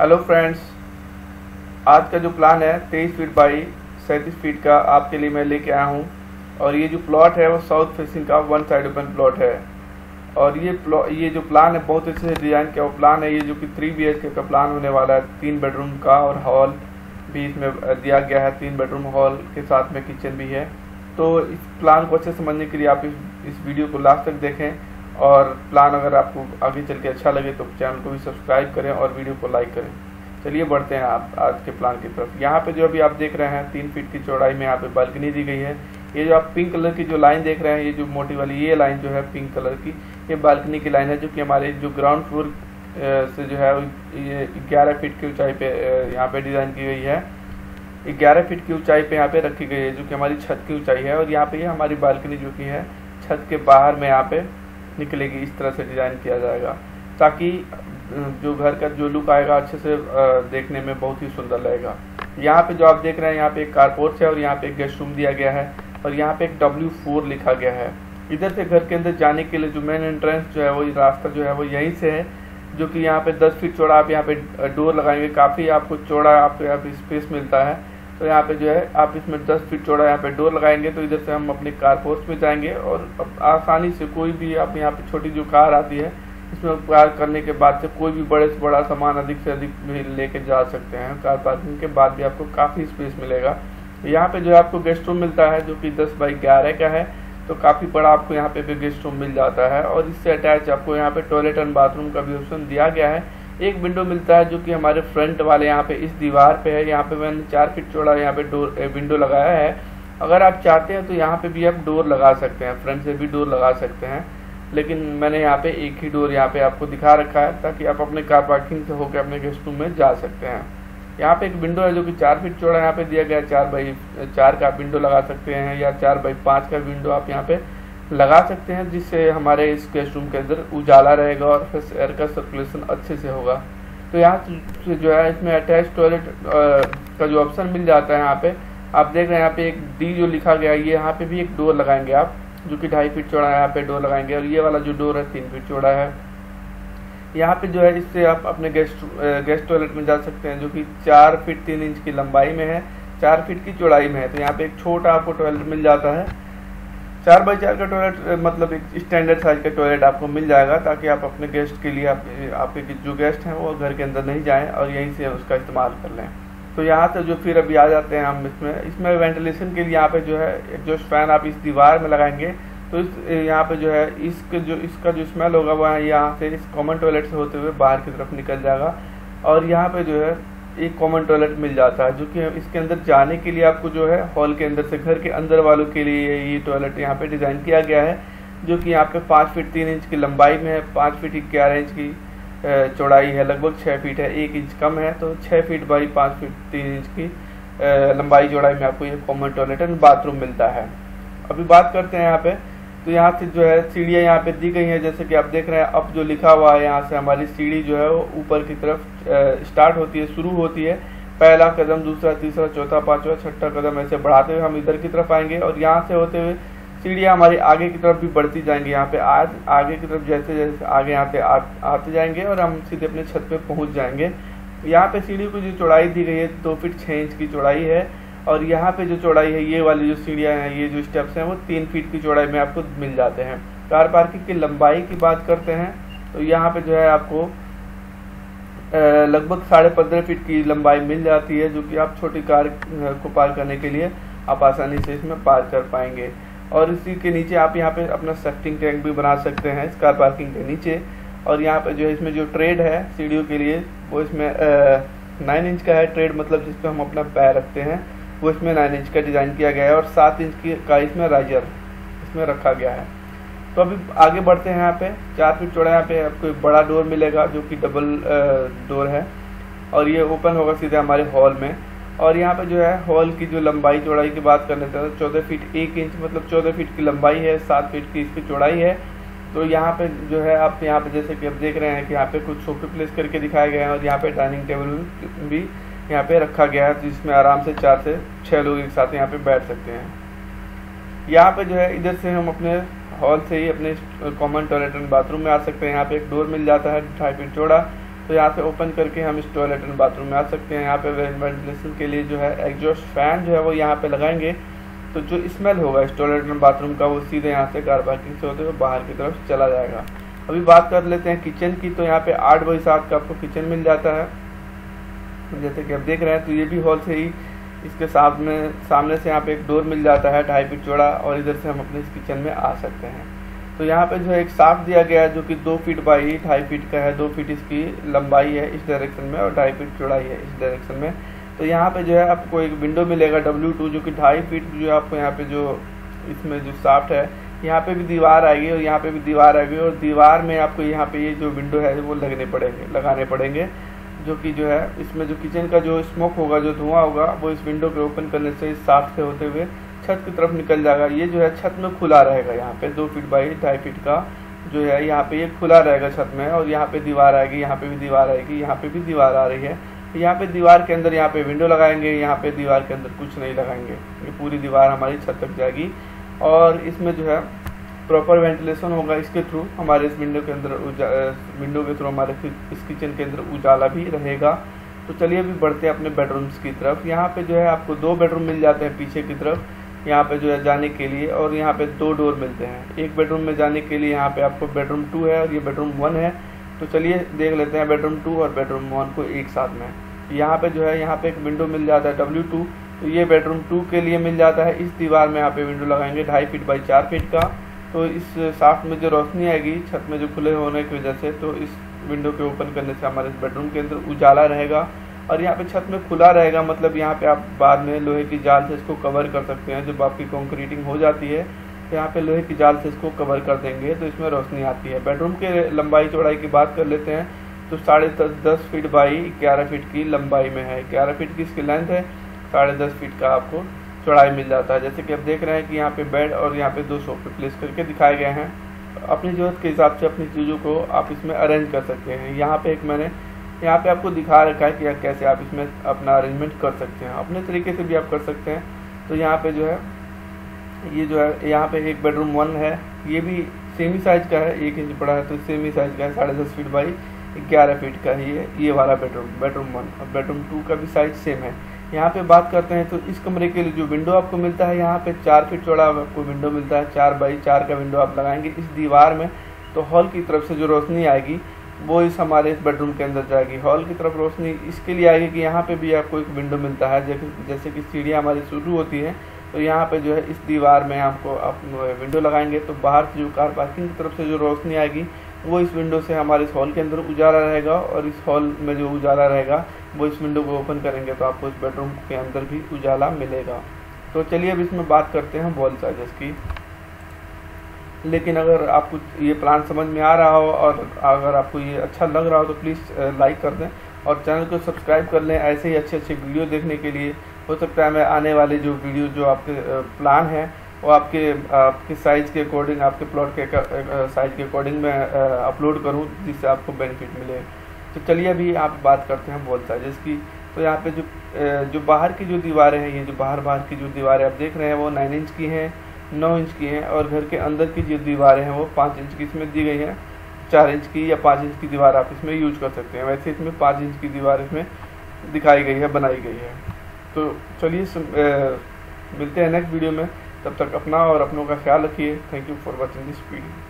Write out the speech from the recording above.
Hello friends आज का जो प्लान है, तेईस फीट बाई सैंतीस फीट का, आपके लिए मैं लेके आया हूँ। और ये जो प्लॉट है, वो साउथ फेसिंग का वन साइड ओपन प्लॉट है। और ये ये जो प्लान है, बहुत अच्छे से डिज़ाइन किया। हुआ प्लान है ये जो कि थ्री बी का प्लान होने वाला है, तीन बेडरूम का और हॉल भी इसमें दिया गया है। तीन बेडरूम हॉल के साथ में किचन भी है। तो इस प्लान को अच्छे समझने के लिए आप इस वीडियो को लास्ट तक देखें। और प्लान अगर आपको आगे चल के अच्छा लगे तो चैनल को भी सब्सक्राइब करें और वीडियो को लाइक करें। चलिए बढ़ते हैं आप, आज के प्लान की तरफ़। यहाँ पे जो अभी आप देख रहे हैं, तीन फीट की चौड़ाई में यहाँ पे बालकनी दी गई है। ये जो आप पिंक कलर की जो लाइन देख रहे हैं, ये जो मोटी वाली ये लाइन जो है पिंक कलर की, ये बालकनी की लाइन है जो कि हमारे जो ग्राउंड फ्लोर से जो है ये ग्यारह फीट की ऊंचाई पे यहाँ पे डिज़ाइन की गई है। ग्यारह फीट की ऊंचाई पे यहाँ पे रखी गई है, जो कि हमारी छत की ऊंचाई है। और यहाँ पे ये हमारी बालकनी जो कि है, छत के बाहर में यहाँ पे निकलेगी, इस तरह से डिज़ाइन किया जाएगा। ताकि जो घर का, जो लुक आएगा, अच्छे से देखने में बहुत ही सुंदर लगेगा। यहाँ पे जो आप देख रहे हैं, यहाँ पे एक कारपोर्ट है और यहाँ पे एक गेस्ट रूम दिया गया है और यहाँ पे एक डब्ल्यू फोर लिखा गया है। इधर से घर के अंदर जाने के लिए जो मेन एंट्रेंस जो है, वो रास्ता जो है, वो यहीं से है, जो कि यहाँ पे 10 फीट चौड़ा आप यहाँ पे डोर लगाएँगे। काफ़ी आपको चौड़ा आपको यहाँ पे स्पेस मिलता है। तो यहाँ पे जो है, आप इसमें 10 फीट चौड़ा यहाँ पे डोर लगाएँगे तो इधर से हम अपने कार पोस्ट में जाएँगे और आसानी से कोई भी आप यहाँ पे छोटी जो कार आती है, इसमें पार्क करने के बाद से कोई भी बड़े से बड़ा सामान अधिक से अधिक भी लेके जा सकते हैं। कार पार्किंग के बाद भी आपको काफ़ी स्पेस मिलेगा। यहाँ पे जो है आपको गेस्ट रूम मिलता है, जो कि 10 बाई ग्यारह का है तो काफ़ी बड़ा आपको यहाँ पे भी गेस्ट रूम मिल जाता है। और इससे अटैच आपको यहाँ पे टॉयलेट एंड बाथरूम का भी ऑप्शन दिया गया है। एक विंडो मिलता है जो कि हमारे फ्रंट वाले यहाँ पे इस दीवार पे है। यहाँ पे मैंने चार फीट चौड़ा यहाँ पे डोर विंडो लगाया है। अगर आप चाहते हैं तो यहाँ पे भी आप डोर लगा सकते हैं। फ्रंट से भी डोर लगा सकते हैं। लेकिन मैंने यहाँ पे एक ही डोर यहाँ पे आपको दिखा रखा है ताकि आप अपने कार पार्किंग से होकर अपने गेस्ट रूम में जा सकते हैं। यहाँ पे एक विंडो है जो कि चार फीट चौड़ा यहाँ पे दिया गया है। चार बाई चार का विंडो लगा सकते हैं या चार बाई पाँच का विंडो आप यहाँ पे लगा सकते हैं, जिससे हमारे इस गेस्ट रूम के अंदर उजाला रहेगा और फिर एयर का सर्कुलेशन अच्छे से होगा। तो यहाँ से जो है, इसमें अटैच टॉयलेट का जो ऑप्शन मिल जाता है यहाँ पे। आप देख रहे हैं यहाँ पे एक डी जो लिखा गया है, ये यहाँ पे भी एक डोर लगाएँगे आप, जो कि ढाई फीट चौड़ा है, यहाँ पे डोर लगाएँगे। और ये वाला जो डोर है, तीन फीट चौड़ा है। यहाँ पे जो है, इससे आप अपने गेस्ट गेस्ट टॉयलेट में जा सकते हैं, जो कि चार फीट तीन इंच की लंबाई में है, चार फीट की चौड़ाई में है। तो यहाँ पे एक छोटा आपको टॉयलेट मिल जाता है। चार बाई चार का टॉयलेट मतलब एक स्टैंडर्ड साइज़ का टॉयलेट आपको मिल जाएगा ताकि आप अपने गेस्ट के लिए आप, आपके जो गेस्ट हैं वो घर के अंदर नहीं जाएँ और यहीं से उसका इस्तेमाल कर लें। तो यहाँ से जो फिर अभी आ जाते हैं हम इसमें इसमें वेंटिलेशन के लिए यहाँ पे जो है जो फ़ैन आप इस दीवार में लगाएँगे तो इस यहाँ पे जो है इसके जो इसका जो स्मेल होगा वो यहाँ से इस कॉमन टॉयलेट से होते हुए बाहर की तरफ़ निकल जाएगा। और यहाँ पे जो है एक कॉमन टॉयलेट मिल जाता है, जो कि इसके अंदर जाने के लिए आपको जो है हॉल के अंदर से, घर के अंदर वालों के लिए ये टॉयलेट यहाँ पे डिज़ाइन किया गया है, जो कि यहाँ पे पाँच फीट तीन इंच की लंबाई में है, पाँच फीट ग्यारह इंच की चौड़ाई है, लगभग छः फीट है, एक इंच कम है तो छः फीट बाई पाँच फीट तीन इंच की लंबाई चौड़ाई में आपको ये कॉमन टॉयलेट एंड बाथरूम मिलता है। अभी बात करते हैं यहाँ पे तो यहाँ से जो है सीढ़ियाँ यहाँ पे दी गई हैं, जैसे कि आप देख रहे हैं, अब जो लिखा हुआ है यहाँ से हमारी सीढ़ी जो है वो ऊपर की तरफ़ स्टार्ट होती है, शुरू होती है। पहला कदम, दूसरा, तीसरा, चौथा, पांचवा, छठा कदम ऐसे बढ़ाते हुए हम इधर की तरफ़ आएँगे और यहाँ से होते हुए सीढ़ियाँ हमारी आगे की तरफ़ भी बढ़ती जाएँगी। यहाँ पे आज आगे की तरफ़ जैसे जैसे आगे यहाँ पे आते जाएँगे और हम सीधे अपने छत पे पहुँच जाएँगे। यहाँ पे सीढ़ी को जो चौड़ाई दी गई है, दो फीट छः इंच की चौड़ाई है। और यहाँ पे जो चौड़ाई है, ये वाली जो सीढ़ियाँ हैं, ये जो स्टेप्स हैं, वो तीन फीट की चौड़ाई में आपको मिल जाते हैं। कार पार्किंग की लंबाई की बात करते हैं तो यहाँ पे जो है आपको लगभग साढ़े पंद्रह फीट की लंबाई मिल जाती है, जो कि आप छोटी कार को पार करने के लिए आप आसानी से इसमें पार कर पाएँगे। और इसी के नीचे आप यहाँ पे अपना सेफ्टिंग टैंक भी बना सकते हैं, इस कार पार्किंग के नीचे। और यहाँ पे जो है, इसमें जो ट्रेड है सीढ़ियों के लिए, वो इसमें नाइन इंच का है ट्रेड मतलब जिस पर हम अपना पैर रखते हैं। वो इसमें नाइन इंच का डिज़ाइन किया गया है और सात इंच की का इसमें राइजर इसमें रखा गया है। तो अभी आगे बढ़ते हैं यहाँ पे। चार फीट चौड़ा यहाँ पे आपको एक बड़ा डोर मिलेगा जो कि डबल डोर है। और ये ओपन होगा सीधे हमारे हॉल में। और यहाँ पे जो है हॉल की जो लंबाई, चौड़ाई की बात करने तो चौदह फीट एक इंच मतलब चौदह फीट की लंबाई है, सात फीट की इसकी चौड़ाई है। तो यहाँ पे जो है आप यहाँ पे जैसे कि आप देख रहे हैं कि यहाँ पे कुछ सोफे प्लेस करके दिखाए गए हैं और यहाँ पे डाइनिंग टेबल भी यहाँ पे रखा गया है, जिसमें आराम से चार से छः लोग एक साथ यहाँ पे बैठ सकते हैं। यहाँ पे जो है, इधर से हम अपने हॉल से ही अपने कॉमन टॉयलेट एंड बाथरूम में आ सकते हैं। यहाँ पे एक डोर मिल जाता है, ढाई फीट चौड़ा। तो यहाँ से ओपन करके हम इस टॉयलेट एंड बाथरूम में आ सकते हैं। यहाँ पे वेंटिलेशन के लिए जो है एग्जॉस्ट फ़ैन जो है, वो यहाँ पे लगाएँगे। तो जो स्मेल होगा इस टॉयलेट एंड बाथरूम का, वो सीधे यहाँ से कार पार्किंग से होते हुए बाहर की तरफ़ चला जाएगा। अभी बात कर लेते हैं किचन की। तो यहाँ पे आठ बाई सात का आपको किचन मिल जाता है। जैसे कि आप देख रहे हैं तो ये भी हॉल से ही इसके सामने सामने से यहाँ पे एक डोर मिल जाता है, ढाई फीट चौड़ा, और इधर से हम अपने इस किचन में आ सकते हैं। तो यहाँ पे जो है एक साफ़ दिया गया है, जो कि दो फीट बाई ढाई फीट का है, दो फीट इसकी लंबाई है इस डायरेक्शन में, और ढाई फीट चौड़ाई है इस डायरेक्शन में। तो यहाँ पे जो है आपको एक विंडो मिलेगा डब्ल्यू टू जो कि ढाई फीट जो है आपको यहाँ पे जो इसमें जो साफ्ट है, यहाँ पे भी दीवार आएगी और यहाँ पे भी दीवार आएगी, और दीवार में आपको यहाँ पे ये जो विंडो है, वो लगने पड़ेंगे, लगाने पड़ेंगे। जो कि जो है, इसमें जो किचन का जो स्मोक होगा, जो धुआँ होगा, वो इस विंडो के ओपन करने से इस साफ़ से होते हुए छत की तरफ़ निकल जाएगा। ये जो है, छत में खुला रहेगा यहाँ पे, दो फीट बाई ढाई फीट का जो है, यहाँ पे ये खुला रहेगा छत में और यहाँ पे दीवार आएगी, यहाँ पे भी दीवार आएगी, यहाँ पे भी दीवार आ रही है। यहाँ पे दीवार के अंदर यहाँ पे विंडो लगाएँगे, यहाँ पे दीवार के अंदर कुछ नहीं लगाएँगे। ये पूरी दीवार हमारी छत तक जाएगी और इसमें जो है प्रॉपर वेंटिलेशन होगा इसके थ्रू हमारे इस विंडो के अंदर विंडो के थ्रू हमारे इस किचन के अंदर उजाला भी रहेगा। तो चलिए अभी बढ़ते हैं अपने बेडरूम्स की तरफ़। यहाँ पे जो है आपको दो बेडरूम मिल जाते हैं पीछे की तरफ़, यहाँ पे जो है जाने के लिए, और यहाँ पे दो डोर मिलते हैं। एक बेडरूम में जाने के लिए यहाँ पे आपको बेडरूम टू है और ये बेडरूम वन है। तो चलिए देख लेते हैं बेडरूम टू और बेडरूम वन को एक साथ में। यहाँ पे जो है, यहाँ पे एक विंडो मिल जाता है डब्ल्यू टू तो ये बेडरूम टू के लिए मिल जाता है। इस दीवार में यहाँ पे विंडो लगाएँगे ढाई फीट बाई चार फीट का। तो इस साफ्ट में जो रोशनी आएगी, छत में जो खुले होने की वजह से तो इस विंडो के ओपन करने से हमारे बेडरूम के अंदर उजाला रहेगा। और यहाँ पे छत में खुला रहेगा मतलब यहाँ पे आप बाद में लोहे की जाल से इसको कवर कर सकते हैं, जब आपकी कंक्रीटिंग हो जाती है तो यहाँ पे लोहे की जाल से इसको कवर कर देंगे तो इसमें रोशनी आती है। बेडरूम के लंबाई चौड़ाई की बात कर लेते हैं तो साढ़े दस दस फीट बाई ग्यारह फीट की लंबाई में है। ग्यारह फीट की इसकी लेंथ है, साढ़े दस फीट का आपको चौड़ाई मिल जाता है। जैसे कि आप देख रहे हैं कि यहाँ पे बेड और यहाँ पे दो सोफे प्लेस करके दिखाए गए हैं। अपनी ज़रूरत के हिसाब से अपनी चीज़ों को आप इसमें अरेंज कर सकते हैं। यहाँ पे एक मैंने, यहाँ पे आपको दिखा रखा है कि कैसे आप इसमें अपना अरेंजमेंट कर सकते हैं। अपने तरीके से भी आप कर सकते हैं। तो यहाँ पे जो है, ये जो है, यहाँ पे एक बेडरूम वन है। ये भी सेमी साइज़ का है, एक इंच बड़ा है तो सेमी साइज़ का है, साढ़े दस फीट बाई ग्यारह फीट का है ये ये वाला बेडरूम बेडरूम वन और बेडरूम टू का भी साइज़ सेम है। यहाँ पे बात करते हैं तो इस कमरे के लिए जो विंडो आपको मिलता है, यहाँ पे चार फीट चौड़ा आपको विंडो मिलता है, चार बाई चार का विंडो आप लगाएँगे इस दीवार में तो हॉल की तरफ़ से जो रोशनी आएगी, वो इस हमारे इस बेडरूम के अंदर जाएगी। हॉल की तरफ़ रोशनी इसके लिए आएगी कि यहाँ पे भी आपको एक विंडो मिलता है, जैसे कि सीढ़ियाँ हमारी शुरू होती हैं तो यहाँ पे जो है इस दीवार में आपको आप विंडो लगाएँगे तो बाहर से जो कार पार्किंग की तरफ़ से जो रोशनी आएगी वो इस विंडो से हमारे इस हॉल के अंदर उजाला रहेगा और इस हॉल में जो उजाला रहेगा, वो इस विंडो को ओपन करेंगे तो आपको इस बेडरूम के अंदर भी उजाला मिलेगा। तो चलिए अब इसमें बात करते हैं वॉल चार्जेस की। लेकिन अगर आपको ये प्लान समझ में आ रहा हो और अगर आपको ये अच्छा लग रहा हो तो प्लीज़ लाइक कर दें और चैनल को सब्सक्राइब कर लें ऐसे ही अच्छे अच्छे वीडियो देखने के लिए। हो सकता है मैं आने वाले जो वीडियो जो आपके प्लान हैं वो आपके आपके साइज़ के अकॉर्डिंग आपके प्लॉट के साइज़ के अकॉर्डिंग मैं अपलोड करूँ, जिससे आपको बेनिफिट मिले। तो चलिए अभी आप बात करते हैं वॉल साइजेस की। तो यहाँ पे जो जो बाहर की जो दीवारें हैं, ये जो बाहर बाहर की जो दीवारें आप देख रहे हैं, वो नाइन इंच की हैं, नौ इंच की हैं, और घर के अंदर की जो दीवारें हैं, वो पाँच इंच की इसमें दी गई हैं। चार इंच की या पाँच इंच की दीवार आप इसमें यूज़ कर सकते हैं। वैसे इसमें पाँच इंच की दीवार इसमें दिखाई गई है, बनाई गई है। तो चलिए मिलते हैं नेक्स्ट वीडियो में। तब तक अपना और अपनों का ख्याल रखिए। Thank you for watching this video